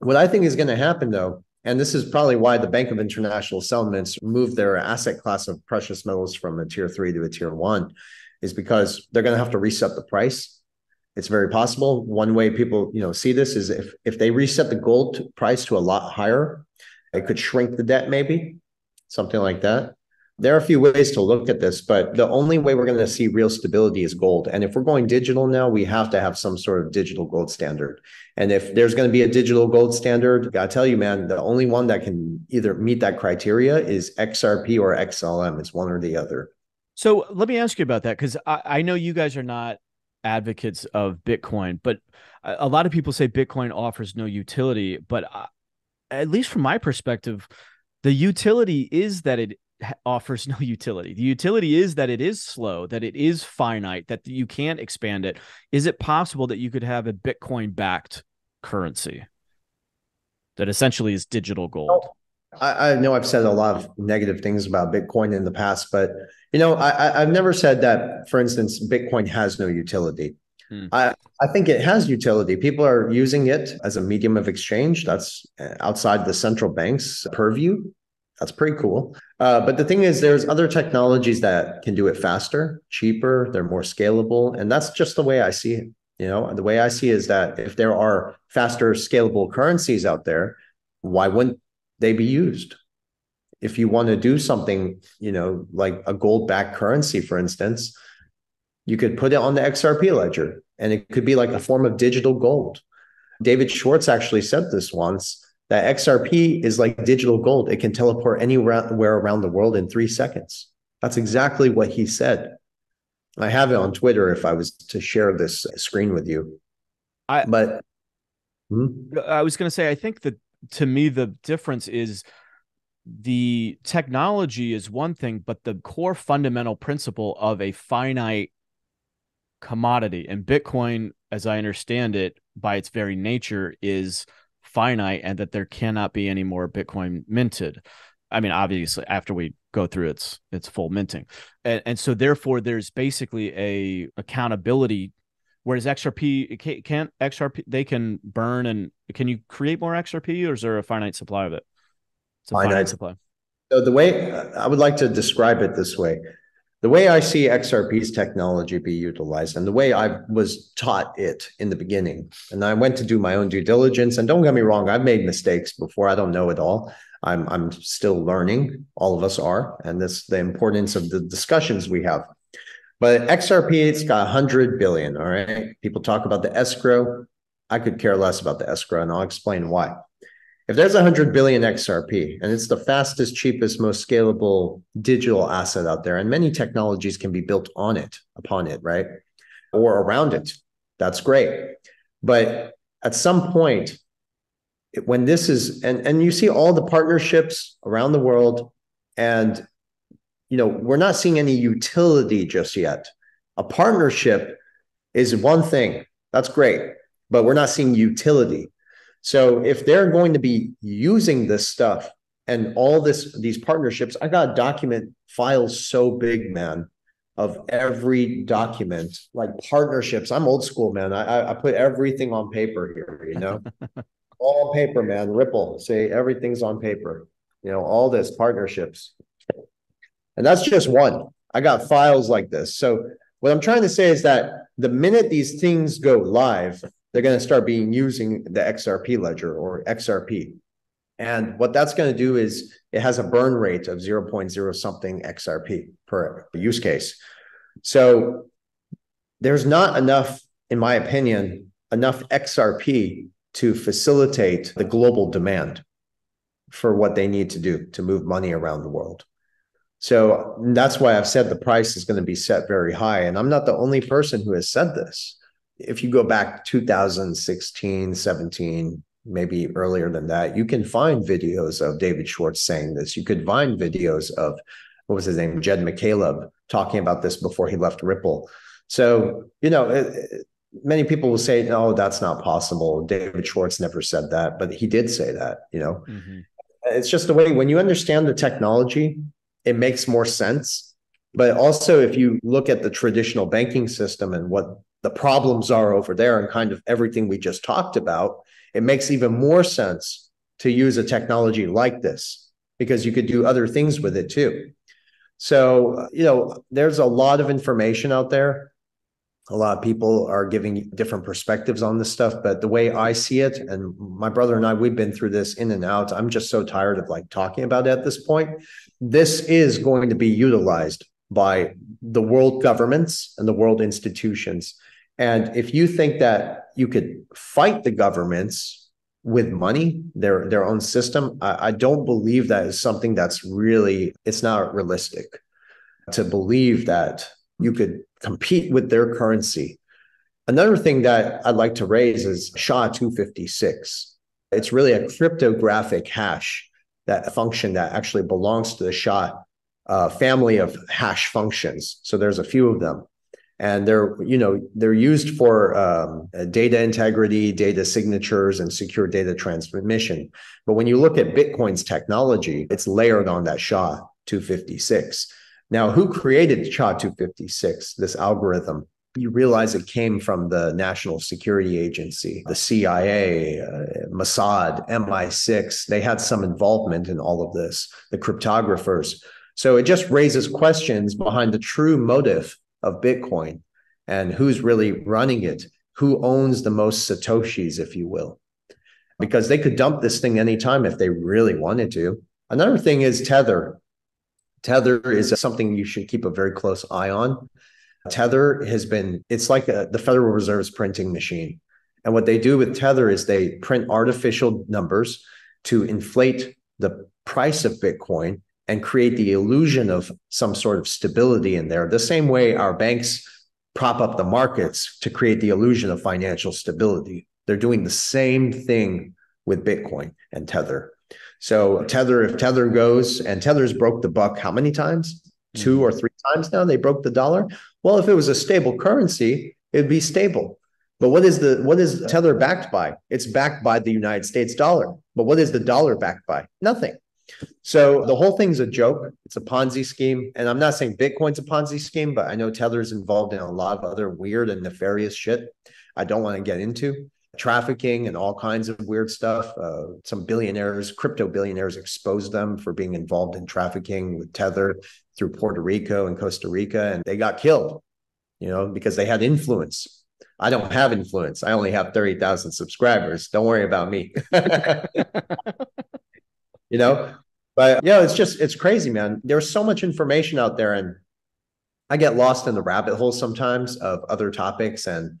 What I think is going to happen though and this is probably why the Bank of International Settlements moved their asset class of precious metals from a tier three to a tier one, is because they're going to have to reset the price. It's very possible. One way people, you know, see this is if if they reset the gold price to a lot higher, it could shrink the debt, maybe something like that there are a few ways to look at this, but the only way we're going to see real stability is gold. And if we're going digital now, we have to have some sort of digital gold standard. And if there's going to be a digital gold standard, I tell you, man, the only one that can either meet that criteria is XRP or XLM. It's one or the other.
So let me ask you about that because I, I know you guys are not advocates of Bitcoin, but a lot of people say Bitcoin offers no utility. But I, at least from my perspective, the utility is that it offers no utility. The utility is that it is slow, that it is finite, that you can't expand it. Is it possible that you could have a Bitcoin backed currency that essentially is digital gold?
I, I, know I've said a lot of negative things about Bitcoin in the past, but you know, I, I've never said that, for instance, Bitcoin has no utility. Hmm. I, I think it has utility. People are using it as a medium of exchange. That's uh, outside the central bank's purview. That's pretty cool. Uh, but the thing is, there's other technologies that can do it faster, cheaper, they're more scalable. And that's just the way I see it. You know, the way I see is that if there are faster, scalable currencies out there, why wouldn't they be used? If you want to do something, you know, like a gold backed currency, for instance, you could put it on the XRP ledger and it could be like a form of digital gold. David Schwartz actually said this once that XRP is like digital gold. It can teleport anywhere around the world in three seconds. That's exactly what he said. I have it on Twitter if I was to share this screen with you. I but
hmm? I was going to say I think that to me the difference is the technology is one thing, but the core fundamental principle of a finite commodity and Bitcoin, as I understand it, by its very nature, is finite and that there cannot be any more Bitcoin minted. I mean, obviously, after we go through its its full minting, and, and so therefore, there's basically a accountability. Whereas XRP can't XRP they can burn and can you create more XRP or is there a finite supply of it?
It's a finite, finite supply. So the way I would like to describe it this way, the way I see XRP's technology be utilized and the way I was taught it in the beginning, and I went to do my own due diligence. And don't get me wrong, I've made mistakes before. I don't know it all. I'm I'm still learning. All of us are, and this the importance of the discussions we have. But XRP, it's got 100 billion. All right. People talk about the escrow. I could care less about the escrow, and I'll explain why if there's 100 billion XRP and it's the fastest, cheapest, most scalable digital asset out there, and many technologies can be built on it, upon it, right? Or around it, that's great. But at some point, when this is, and, and you see all the partnerships around the world, and you know, we're not seeing any utility just yet. A partnership is one thing, that's great, but we're not seeing utility. So if they're going to be using this stuff and all this these partnerships, I got document files so big, man, of every document, like partnerships. I'm old school, man. I I put everything on paper here, you know. all paper, man. Ripple, say everything's on paper. You know, all this partnerships. And that's just one. I got files like this. So what I'm trying to say is that the minute these things go live, they're going to start being using the XRP ledger or XRP. And what that's going to do is it has a burn rate of 0.0 something XRP per use case. So there's not enough, in my opinion, enough XRP to facilitate the global demand for what they need to do to move money around the world. So that's why I've said the price is going to be set very high. And I'm not the only person who has said this. If you go back 2016, 17, maybe earlier than that, you can find videos of David Schwartz saying this. You could find videos of what was his name, Jed McCaleb, talking about this before he left Ripple. So, you know, it, many people will say, no, that's not possible. David Schwartz never said that, but he did say that, you know. Mm-hmm. It's just the way when you understand the technology, it makes more sense. But also, if you look at the traditional banking system and what the problems are over there and kind of everything we just talked about, it makes even more sense to use a technology like this because you could do other things with it too. So, you know, there's a lot of information out there a lot of people are giving different perspectives on this stuff but the way i see it and my brother and i we've been through this in and out. I'm just so tired of like talking about it at this point. This is going to be utilized by the world governments and the world institutions. And if you think that you could fight the governments with money their their own system I, I don't believe that is something that's really it's not realistic to believe that you could compete with their currency. Another thing that I'd like to raise is SHA 256. It's really a cryptographic hash, that function that actually belongs to the SHA uh, family of hash functions. So there's a few of them. And they're, you know, they're used for um, data integrity, data signatures, and secure data transmission. But when you look at Bitcoin's technology, it's layered on that SHA 256. Now, who created SHA 256, this algorithm? You realize it came from the National Security Agency, the CIA, uh, Mossad, MI6. They had some involvement in all of this, the cryptographers. So it just raises questions behind the true motive of Bitcoin and who's really running it, who owns the most Satoshis, if you will, because they could dump this thing anytime if they really wanted to. Another thing is Tether. Tether is something you should keep a very close eye on. Tether has been, it's like a, the Federal Reserve's printing machine. And what they do with Tether is they print artificial numbers to inflate the price of Bitcoin and create the illusion of some sort of stability in there. The same way our banks prop up the markets to create the illusion of financial stability. They're doing the same thing with Bitcoin and Tether. So Tether, if Tether goes and Tether's broke the buck how many times? Two or mm-hmm. three times now they broke the dollar. Well, if it was a stable currency, it'd be stable. But what is the what is Tether backed by? It's backed by the United States dollar. But what is the dollar backed by? Nothing. So the whole thing's a joke. It's a Ponzi scheme. And I'm not saying Bitcoin's a Ponzi scheme, but I know Tether's involved in a lot of other weird and nefarious shit I don't want to get into trafficking and all kinds of weird stuff. Uh, some billionaires, crypto billionaires, exposed them for being involved in trafficking with Tether through Puerto Rico and Costa Rica, and they got killed, you know, because they had influence. I don't have influence. I only have 30,000 subscribers. Don't worry about me. you know, but yeah, it's just, it's crazy, man. There's so much information out there, and I get lost in the rabbit hole sometimes of other topics. And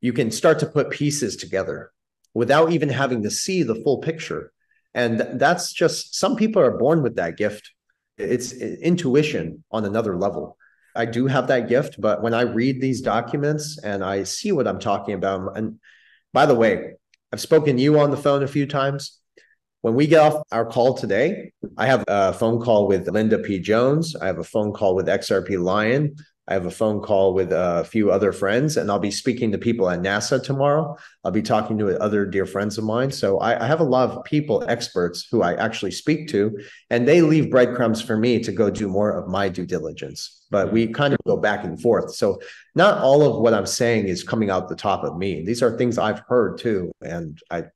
you can start to put pieces together without even having to see the full picture. And that's just some people are born with that gift. It's intuition on another level. I do have that gift, but when I read these documents and I see what I'm talking about, and by the way, I've spoken to you on the phone a few times. When we get off our call today, I have a phone call with Linda P. Jones. I have a phone call with XRP Lion. I have a phone call with a few other friends, and I'll be speaking to people at NASA tomorrow. I'll be talking to other dear friends of mine. So I, I, have a lot of people, experts, who I actually speak to, and they leave breadcrumbs for me to go do more of my due diligence. But we kind of go back and forth. So not all of what I'm saying is coming out the top of me. These are things I've heard too, and I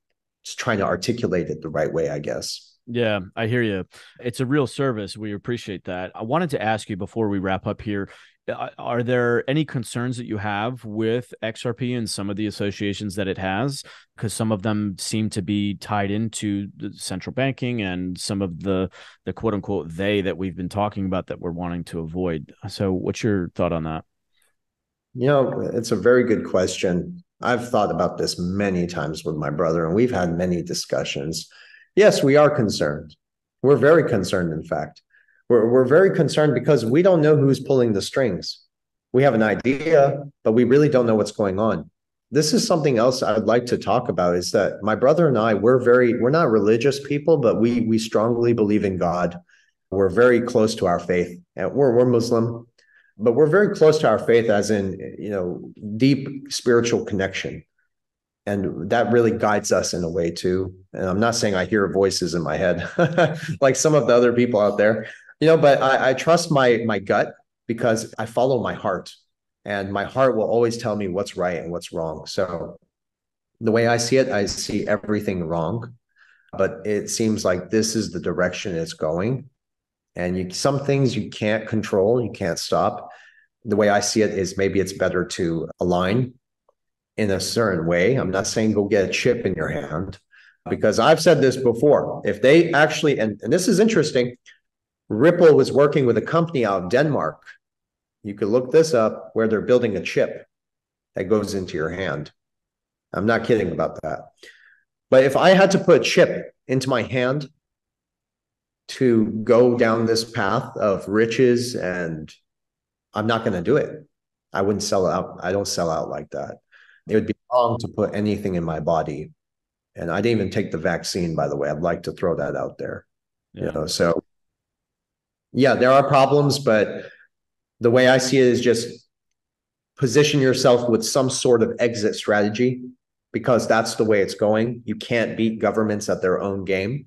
just trying to articulate it the right way, I guess.
Yeah, I hear you. It's a real service. We appreciate that. I wanted to ask you before we wrap up here Uh, are there any concerns that you have with XRP and some of the associations that it has? Because some of them seem to be tied into the central banking and some of the the quote unquote they that we've been talking about that we're wanting to avoid. So, what's your thought on that?
You know, it's a very good question. I've thought about this many times with my brother, and we've had many discussions. Yes, we are concerned. We're very concerned, in fact. We're, we're very concerned because we don't know who's pulling the strings. We have an idea, but we really don't know what's going on. This is something else I'd like to talk about is that my brother and I, we're very, we're not religious people, but we we strongly believe in God. We're very close to our faith. And we're we're Muslim, but we're very close to our faith as in, you know, deep spiritual connection. And that really guides us in a way too. And I'm not saying I hear voices in my head like some of the other people out there, you know but I, I trust my my gut because i follow my heart and my heart will always tell me what's right and what's wrong. So the way i see it i see everything wrong but it seems like this is the direction it's going. And you some things you can't control you can't stop. The way i see it is maybe it's better to align in a certain way. I'm not saying go get a chip in your hand because i've said this before. If they actually and, and this is interesting Ripple was working with a company out in Denmark. You could look this up where they're building a chip that goes into your hand. I'm not kidding about that. But if I had to put a chip into my hand to go down this path of riches and I'm not going to do it. I wouldn't sell out. I don't sell out like that. It would be wrong to put anything in my body. And I didn't even take the vaccine, by the way. I'd like to throw that out there. Yeah. You know, so yeah, there are problems, but the way I see it is just position yourself with some sort of exit strategy because that's the way it's going. You can't beat governments at their own game.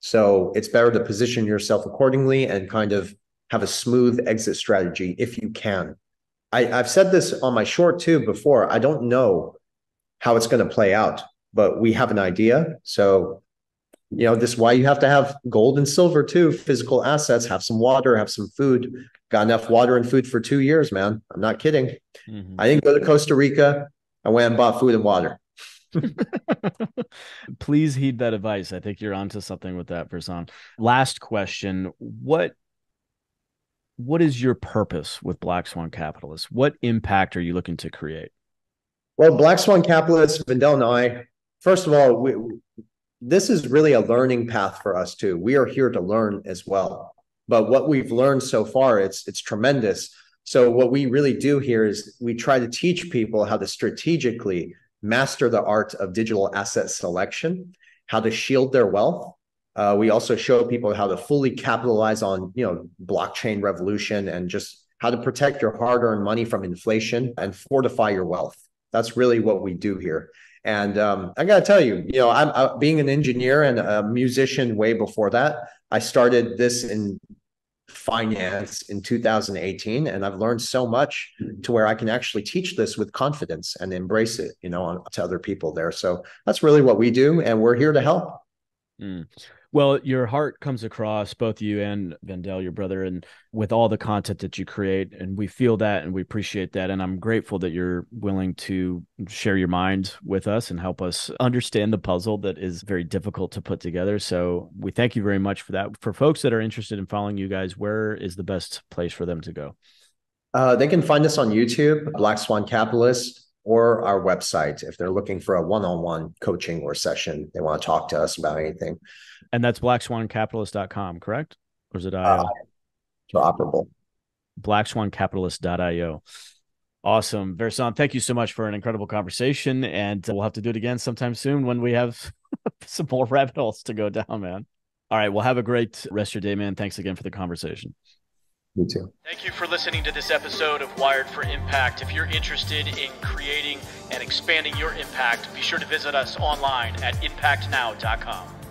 So it's better to position yourself accordingly and kind of have a smooth exit strategy if you can. I, have said this on my short too before. I don't know how it's going to play out, but we have an idea. So you know this is why you have to have gold and silver too physical assets have some water have some food. Got enough water and food for two years man. I'm not kidding. Mm-hmm. i didn't go to costa rica. I went and bought food and water.
Please heed that advice. I think you're onto something with that person last question. What what is your purpose with black swan capitalists what impact are you looking to create?
Well black swan capitalists Vendel and i first of all we this is really a learning path for us too. We are here to learn as well. But what we've learned so far, it's it's tremendous. So what we really do here is we try to teach people how to strategically master the art of digital asset selection, how to shield their wealth. Uh, we also show people how to fully capitalize on you know blockchain revolution and just how to protect your hard-earned money from inflation and fortify your wealth. That's really what we do here. And um, I got to tell you, you know, I'm uh, being an engineer and a musician way before that. I started this in finance in 2018, and I've learned so much to where I can actually teach this with confidence and embrace it, you know, to other people there. So that's really what we do, and we're here to help.
Mm. Well, your heart comes across both you and Vendel, your brother, and with all the content that you create. And we feel that and we appreciate that. And I'm grateful that you're willing to share your mind with us and help us understand the puzzle that is very difficult to put together. So we thank you very much for that. For folks that are interested in following you guys, where is the best place for them to go?
Uh, they can find us on YouTube, Black Swan Capitalist, or our website if they're looking for a one-on-one coaching or session. They want to talk to us about anything.
And that's blackswancapitalist.com, correct? Or is it IO? Uh,
operable.
Blackswancapitalist.io. Awesome. Versan, thank you so much for an incredible conversation. And we'll have to do it again sometime soon when we have some more rabbit holes to go down, man. All right. Well, have a great rest of your day, man. Thanks again for the conversation.
Me too.
Thank you for listening to this episode of Wired for Impact. If you're interested in creating and expanding your impact, be sure to visit us online at impactnow.com.